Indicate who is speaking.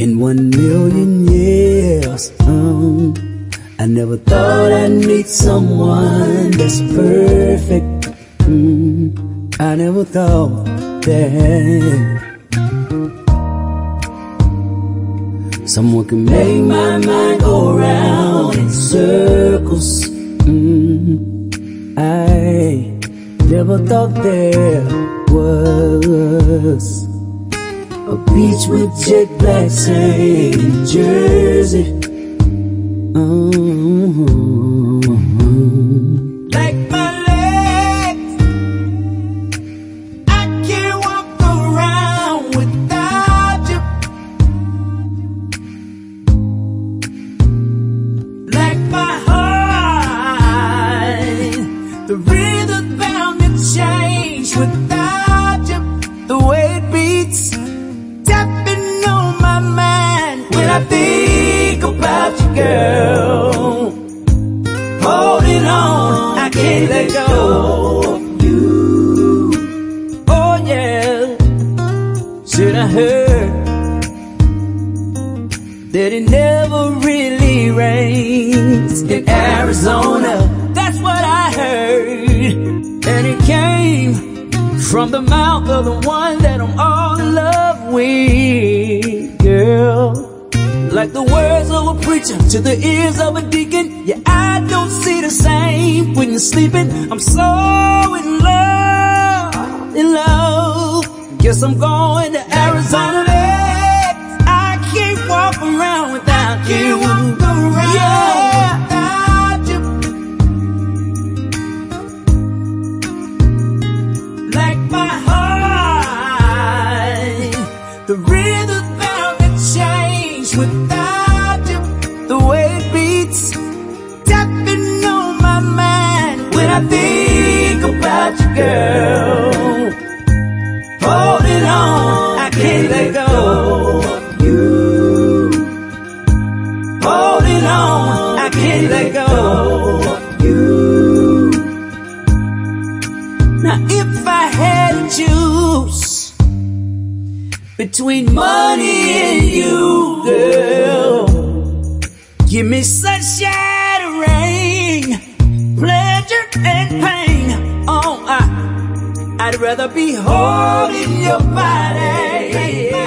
Speaker 1: in one million years. Um, I never thought I'd meet someone that's perfect. Mm, I never thought that someone could make my mind go round in circles. Mm, I never thought there was a beach with jet black sand Jersey.
Speaker 2: Like mm-hmm. my legs, I can't walk around without you. Like my heart, the let go of you. Oh yeah, should I heard that it never really rains in Arizona? That's what I heard, and it came from the mouth of the one that I'm all in love with, girl. Like the words of a preacher to the ears of a deacon. Same when you're sleeping. I'm so in love, in love. Guess I'm going to Think about you, girl. Holding on, I can't let go of you. Holding on, I can't let go of you. Now, if I had to choose between money and you, girl, give me sunshine rather be holding your body.